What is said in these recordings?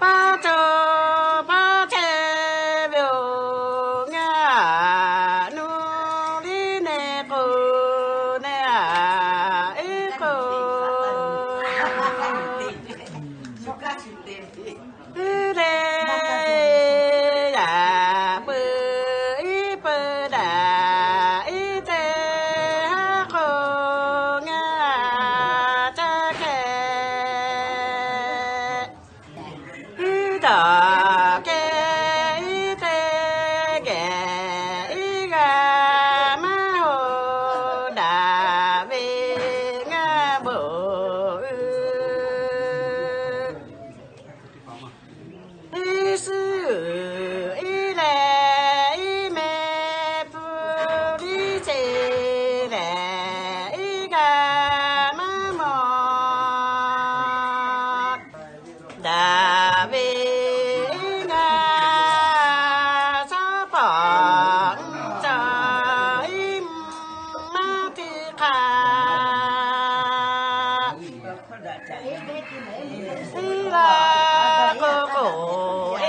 빠져봐 재명아 누리네 보내 아이고 음. ลาโกโกเอ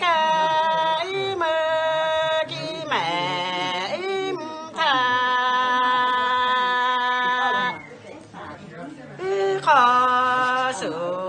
ไกเมกี้แมอิมทาขอสู่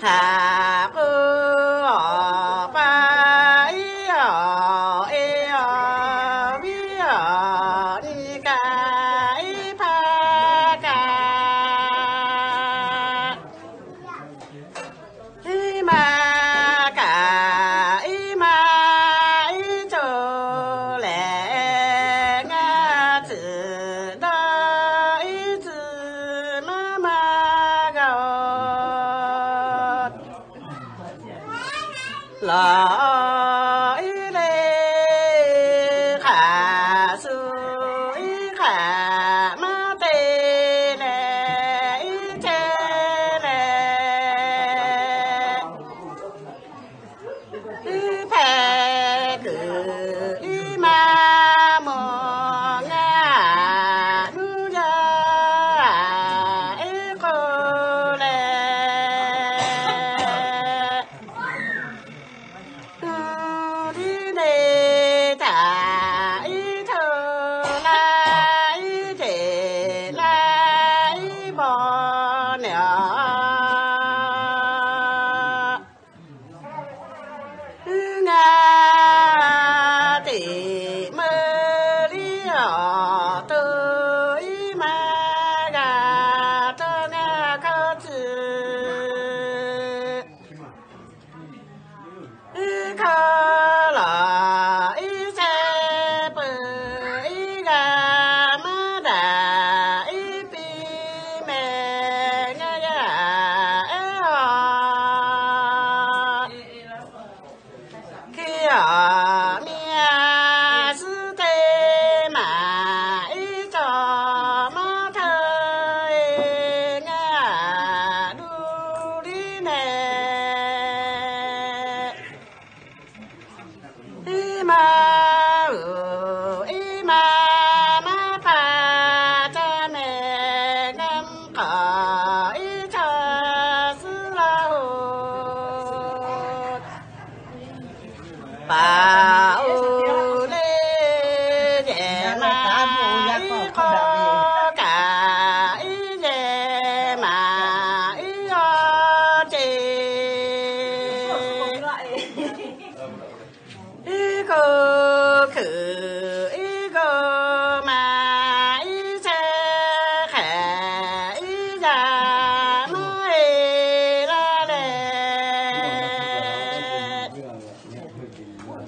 Ha. 呀。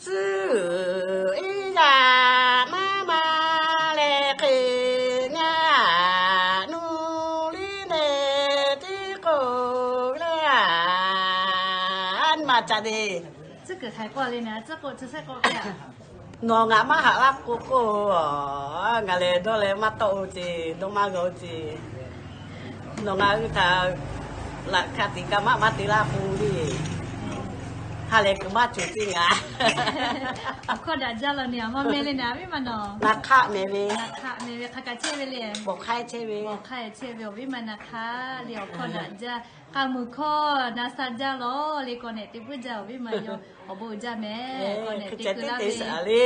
sư ý già ma ma lệ kỳ nga nu li nè tí cô lệ an mà chả đi 这个才过来呢，这个这是过来。 ngò ngã má hạ lắm cô cô ngà lệ đó lệ mắt tàu gì đó má gấu gì nó ngã cái thà là khát tí cả má mắt tí la phu đi 他来给我做这啊。可大家了呢，我没了呢，为嘛呢？那卡没没？那卡没没，他干切没嘞？不开切没？不开切没，为嘛那卡了？可大家。ကာမခနာစာကြလောလေကောနေတိပူကြဝိမယောအဘူကြမဲကောနေတိကလာလေ